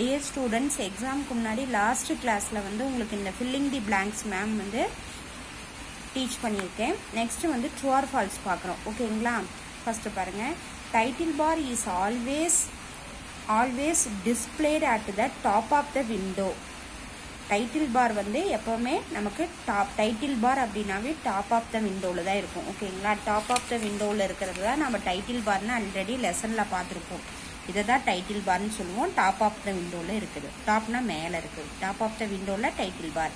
Dear students எக்ஸாமுக்கு முன்னாடி last கிளாஸில் வந்து உங்களுக்கு இந்த ஃபில்லிங் தி பிளாங்க்ஸ் மேம் வந்து டீச் பண்ணியிருக்கேன். நெக்ஸ்ட் வந்து ட்ரூ ஆர் ஃபால்ஸ் பார்க்குறோம். ஓகேங்களா ஃபஸ்ட்டு பாருங்கள் title bar is always always displayed at the top of the window title bar வந்து எப்போவுமே நமக்கு டாப் டைட்டில் பார் அப்படின்னாவே டாப் ஆஃப் த விண்டோவில் தான் இருக்கும். ஓகேங்களா டாப் ஆஃப் த விண்டோவில் இருக்கிறது தான் நம்ம டைட்டில் பார்னு ஆல்ரெடி லெசனில் பார்த்துருப்போம். இதை தான் டைட்டில் பார்னு சொல்லுவோம். டாப் ஆஃப் த விண்டோவில் இருக்குது. டாப்னா மேலே இருக்குது. டாப் ஆஃப் த விண்டோவில் டைட்டில் பார்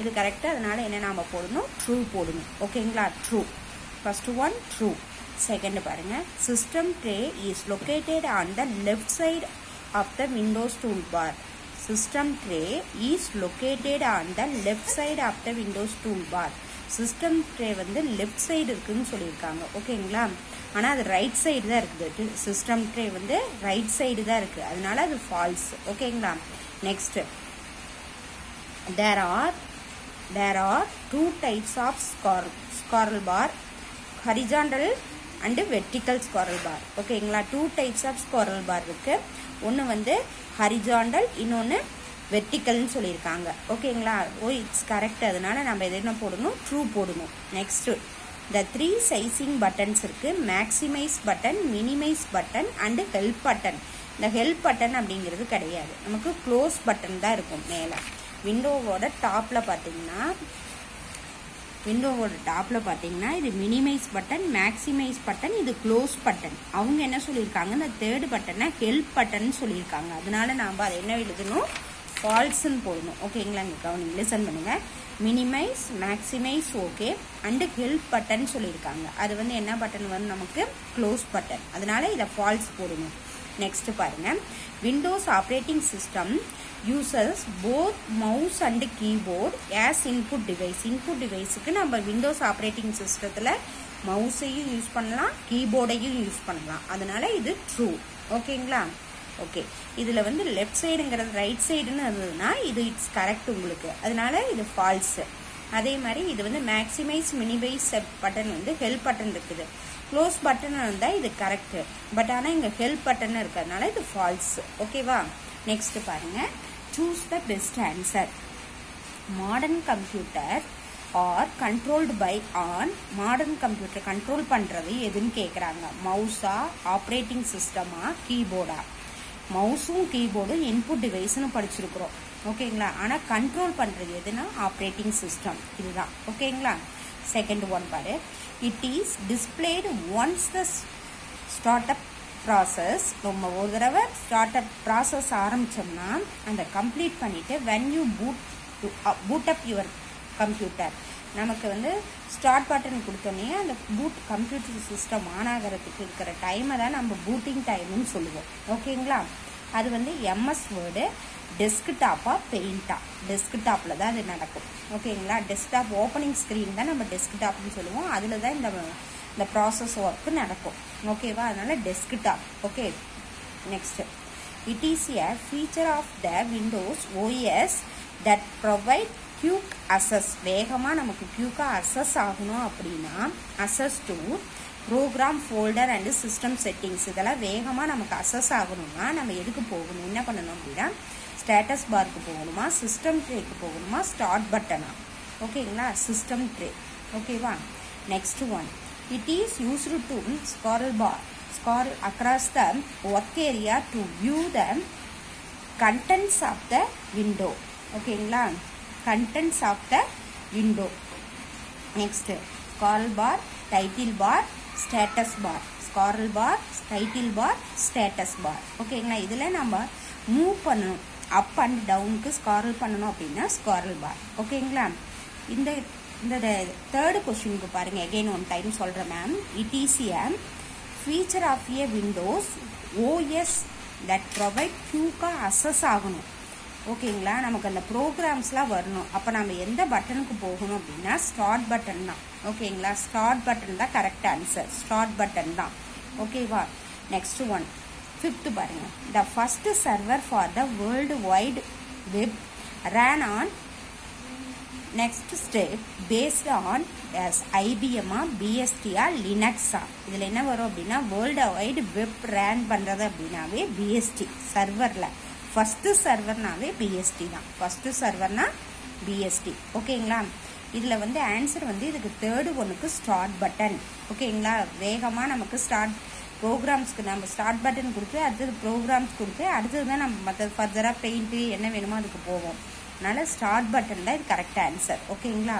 இது கரெக்டாக அதனால் என்ன நாம் போடணும்? ட்ரூ போடணும் ஓகேங்களா true first one true second பாருங்கள் system tray is located on the left side of the Windows toolbar system tray is located on the left side of the Windows toolbar system tray வந்து left side இருக்குன்னு சொல்லியிருக்காங்க. ஓகேங்களா ஆனால் அது right side தான் இருக்குது. System tray வந்து right side தான் இருக்குது. அதனால அது ஃபால்ஸ் ஓகேங்களா next there are there are two types of scroll scroll bar horizontal and vertical scroll bar ஓகேங்களா two types of scroll bar இருக்குது ஒன்று வந்து ஹரிஜாண்டல் இன்னொன்று வெர்டிக்கல்னு சொல்லியிருக்காங்க. ஓகேங்களா ஓ இட்ஸ் கரெக்ட் அதனால நம்ம எது என்ன போடணும்? ட்ரூ போடணும். நெக்ஸ்ட்டு இந்த த்ரீ சைஸிங் பட்டன்ஸ் இருக்குது maximise button minimise button and help button இந்த ஹெல்ப் பட்டன் அப்படிங்கிறது கிடையாது. நமக்கு க்ளோஸ் பட்டன் தான் இருக்கும் மேலே. விண்டோவோட டாப்பில் பார்த்தீங்கன்னா விண்டோவோட டாப்பில் பார்த்தீங்கன்னா இது மினிமைஸ் பட்டன் மேக்ஸிமைஸ் பட்டன் இது க்ளோஸ் பட்டன் அவங்க என்ன சொல்லியிருக்காங்க? இந்த தேர்டு பட்டனை ஹெல்ப் பட்டன் சொல்லியிருக்காங்க. அதனால நாம் அதை என்ன எழுதணும்? ஃபால்ஸ்ன்னு போடணும். ஓகேங்களா இங்கே கவனிங்க. லிசன் பண்ணுங்கள் minimise maximise okay and help button சொல்லியிருக்காங்க. அது வந்து என்ன பட்டன் வரும்? நமக்கு க்ளோஸ் பட்டன் அதனால இதை ஃபால்ஸ் போடணும். நெக்ஸ்ட் பாருங்க. Windows operating system users both mouse and keyboard as input device input டிவைஸுக்கு நம்ம விண்டோஸ் ஆப்ரேட்டிங் சிஸ்டத்தில் மவுஸையும் யூஸ் பண்ணலாம் கீபோர்டையும் யூஸ் பண்ணலாம். அதனால இது ட்ரூ ஓகேங்களா ஓகே இதில் வந்து லெஃப்ட் சைடுங்கிறது ரைட் சைடுன்னு இருந்ததுன்னா இது இட்ஸ் கரெக்ட் உங்களுக்கு. அதனால இது ஃபால்ஸு அதே மாதிரி இது வந்து மேக்ஸிமைஸ் மினிமைஸ் பட்டன் வந்து ஹெல்ப் பட்டன் இருக்குது. க்ளோஸ் பட்டன் இருந்தால் இது கரெக்டு பட் ஆனால் இங்கே ஹெல்ப் பட்டன் இருக்கிறதுனால இது ஃபால்ஸ் ஓகேவா நெக்ஸ்ட் பாருங்க. Choose the best answer modern computer are controlled by on modern computer control பண்ணுறது எதுன்னு கேட்குறாங்க மவுஸா ஆப்ரேட்டிங் சிஸ்டமா கீபோர்டா மவுஸும் கீபோர்டும் இன்புட் டிவைஸ்னு படிச்சிருக்கிறோம். ஓகேங்களா? ஆனால் கண்ட்ரோல் பண்ணுறது எதுனா ஆப்ரேட்டிங் சிஸ்டம் இதுதான். ஓகேங்களா? செகண்ட் ஒன் பாரு. It is displayed once the startup process நம்ம ஒரு தடவை ஸ்டார்ட் அப் ப்ராசஸ் ஆரம்பித்தோம்னா அந்த கம்ப்ளீட் பண்ணிவிட்டு when you boot boot up your computer நமக்கு வந்து ஸ்டார்ட் பட்டன் கொடுத்தோன்னே அந்த பூட் கம்ப்யூட்டர் சிஸ்டம் ஆன் ஆகிறதுக்கு இருக்கிற டைமை தான் நம்ம பூட்டிங் டைம்னு சொல்லுவோம். ஓகேங்களா அது வந்து எம்எஸ் வேர்டு டெஸ்க்டாப்பாக பெயிண்டாக டெஸ்க்டாப்பில் தான் அது நடக்கும். ஓகேங்களா டெஸ்க்டாப் ஓப்பனிங் ஸ்க்ரீன் தான் நம்ம டெஸ்க்டாப்னு சொல்லுவோம். அதில் தான் இந்த இந்த ப்ராசஸ் ஒர்க்கு நடக்கும். ஓகேவா அதனால் desktop okay next it is a feature of the Windows OS that provide quick access வேகமாக நமக்கு க்யூக்காக அசஸ் ஆகணும் அப்படின்னா access to program folder and system settings இதெல்லாம் வேகமாக நமக்கு அசஸ் ஆகணும்னா நம்ம எதுக்கு போகணும்? என்ன பண்ணணும் அப்படின்னா ஸ்டேட்டஸ் பாருக்கு போகணுமா? சிஸ்டம் ட்ரேக்கு போகணுமா? ஸ்டார்ட் பட்டனா ஓகேங்களா சிஸ்டம் ட்ரே ஓகேவா next one it is used to scroll bar scroll across the work area to view the contents of the window ஓகேங்களா contents of the window next scroll bar title bar status bar scroll bar title bar status bar ஓகேங்களா இதில் நம்ம move பண்ணணும். Up and டவுனுக்கு ஸ்காரல் பண்ணணும் அப்படின்னா ஸ்காரல் bar ஓகேங்களா இந்த இந்த தேர்டு கொஸ்டினுக்கு பாருங்கள் எகெயின் ஒன் டைம் சொல்கிறேன் ma'am it is a feature of a Windows OS that provide க்யூக்காக access ஆகணும். ஓகேங்களா? நமக்கு அந்த ப்ரோக்ராம்ஸ்லாம் வரணும். அப்போ நம்ம எந்த பட்டனுக்கு போகணும் அப்படின்னா ஸ்டார்ட் பட்டன் தான். ஓகேங்களா? ஸ்டார்ட் பட்டன் தான் கரெக்ட் ஆன்சர் ஸ்டார்ட் பட்டன் தான். ஓகேவா? நெக்ஸ்ட் ஒன் ஃபிஃப்த்து பாருங்கள் the first server for the world wide web ran on next step based on as ஐபிஎம்மா பிஎஸ்டியா லினக்ஸா இதில் என்ன வரும் அப்படின்னா வேர்ல்டு வைடு வெப் ரேன் பண்ணுறது அப்படின்னாவே பிஎஸ்டி சர்வரில் ஃபஸ்ட்டு சர்வர்னாவே பிஎஸ்டி தான். ஃபஸ்ட்டு சர்வர்னா பிஎஸ்டி ஓகேங்களா இதில் வந்து ஆன்சர் வந்து இதுக்கு தேர்டு ஒன்றுக்கு ஸ்டார்ட் பட்டன் ஓகேங்களா வேகமாக நமக்கு ஸ்டார்ட் ப்ரோக்ராம்ஸ்க்கு நம்ம ஸ்டார்ட் பட்டன் கொடுத்து அடுத்தது ப்ரோக்ராம்ஸ் கொடுத்து அடுத்தது தான் நம்ம மற்ற ஃபர்தராக பெயிண்ட்டு என்ன வேணுமோ அதுக்கு போவோம். அதனால் ஸ்டார்ட் பட்டன் தான் இது கரெக்ட் ஆன்சர் ஓகேங்களா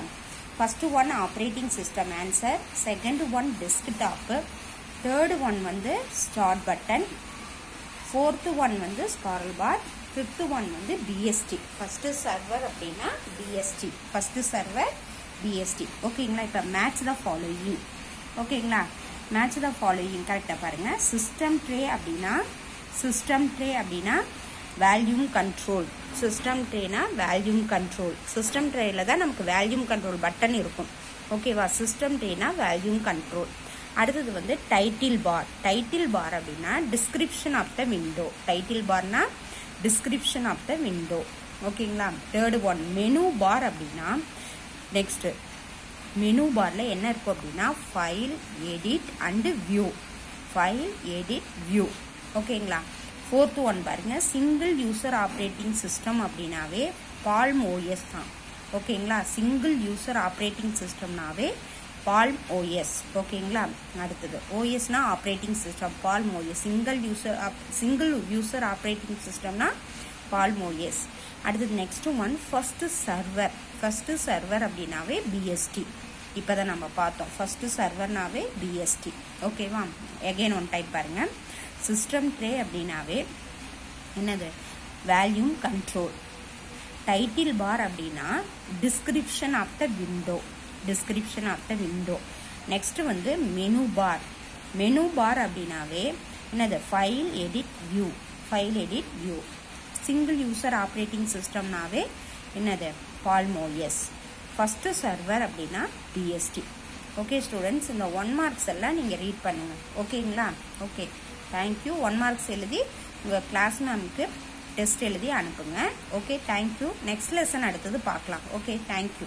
first one operating system answer second one desktop third one வந்து ஸ்டார்ட் பட்டன் ஃபோர்த்து ஒன் வந்து ஸ்காரல் பார் ஃபிஃப்த்து ஒன் வந்து பிஎஸ்டி ஃபஸ்ட்டு சர்வர் அப்படின்னா பிஎஸ்டி ஃபஸ்ட்டு சர்வர் பிஎஸ்டி ஓகேங்களா இப்போ மேட்ச் த ஃபாலோயிங் ஓகேங்களா மேட்ச் த ஃபாலோயிங் கரெக்டாக பாருங்கள் system tray அப்படின்னா சிஸ்டம் ட்ரே அப்படின்னா வேல்யூம் கண்ட்ரோல் சிஸ்டம் ட்ரேனா வேல்யூம் கண்ட்ரோல் சிஸ்டம் ட்ரேயில் தான் நமக்கு வேல்யூம் கண்ட்ரோல் பட்டன் இருக்கும். ஓகேவா சிஸ்டம் ட்ரேனா வேல்யூம் கண்ட்ரோல் அடுத்தது வந்து டைட்டில் பார் டைட்டில் பார் அப்படின்னா description of the window title பார்னா description of the window ஓகேங்களா தேர்டு ஒன் மெனு பார் அப்படின்னா நெக்ஸ்ட்டு மெனு பாரில் என்ன இருக்கும் அப்படின்னா file edit and view file edit view ஓகேங்களா ஃபோர்த்து ஒன் பாருங்கள் சிங்கிள் யூசர் ஆப்ரேட்டிங் சிஸ்டம் அப்படின்னாவே பால்ம் ஓஎஸ் தான். ஓகேங்களா சிங்கிள் யூசர் ஆப்ரேட்டிங் சிஸ்டம்னாவே பால்ம் ஓஎஸ் ஓகேங்களா அடுத்தது. ஓஎஸ்னா operating system Palm OS single user single user operating சிஸ்டம்னா Palm OS அடுத்தது next one first server first server அப்படின்னாவே பிஎஸ்டி இப்போ தான் நம்ம பார்த்தோம். ஃபஸ்ட்டு சர்வர்னாவே பிஎஸ்டி ஓகேவா எகைன் ஒன் டைப் பாருங்கள் சிஸ்டம் ட்ரே அப்படின்னாவே என்னது? வேல்யூம் கண்ட்ரோல் டைட்டில் பார் அப்படின்னா description of the window description of the window next வந்து மெனு பார் மெனு பார் அப்படின்னாவே என்னது? File edit view file edit view single user operating சிஸ்டம்னாவே என்னது? Palm OS first server அப்படின்னா BSD okay students இந்த one marks எல்லாம் நீங்கள் read பண்ணுங்கள் ஓகேங்களா ஓகே தேங்க்யூ ஒன் மார்க்ஸ் எழுதி உங்கள் கிளாஸ் மேம்க்கு டெஸ்ட் எழுதி அனுப்புங்க. ஓகே தேங்க்யூ நெக்ஸ்ட் லெசன் அடுத்தது பார்க்கலாம். Okay thank you